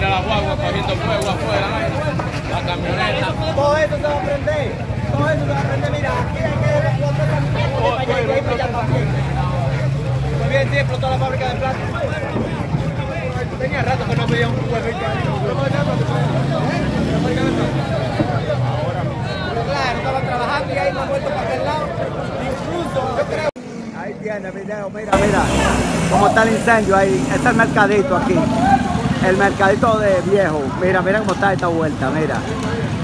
prendiendo fuego afuera, la camioneta. Todo esto se va a prender. Todo esto se va a prender. Mira, aquí hay que explotar la allá también. Muy bien, sí, explotó la fábrica de plástico. Tenía rato que no veía un huevito. Pero claro, estaban trabajando y ahí no han vuelto para aquel lado. Incluso, yo creo. Ahí tiene video, mira, mira. Cómo está el incendio ahí. Este es el mercadito aquí. El mercadito de viejo. Mira, mira cómo está esta vuelta, mira.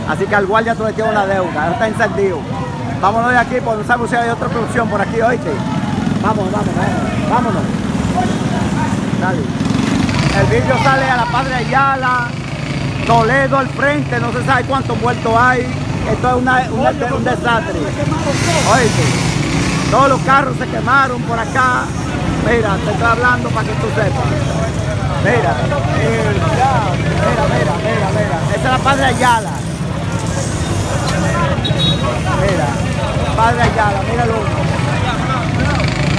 Así que al guardia tú le tienes una deuda. Ahora está encendido. Vámonos de aquí, porque no sabemos si hay otra producción por aquí, oíste. Vamos, vamos, vamos. Vámonos. Dale. El vídeo sale a la Padre Ayala, Toledo al frente, no se sabe cuántos muertos hay. Esto es una, una- un desastre. Oíste. Todos los carros se quemaron por acá. Mira, te estoy hablando para que tú sepas. Mira, mira, mira, mira, mira, mira. Esa es la Padre Ayala. Mira, Padre Ayala, mira el humo.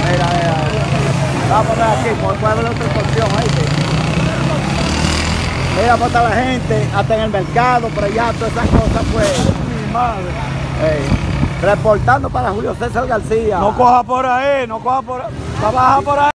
Mira, mira. Vamos a ver aquí, puede haber otra porción, ¿oíste? Mira, cómo está la gente, hasta en el mercado, por allá, todas esas cosas, pues. Mi madre. Reportando para Julio César García. No coja por ahí, no coja por ahí. Va a bajar por ahí.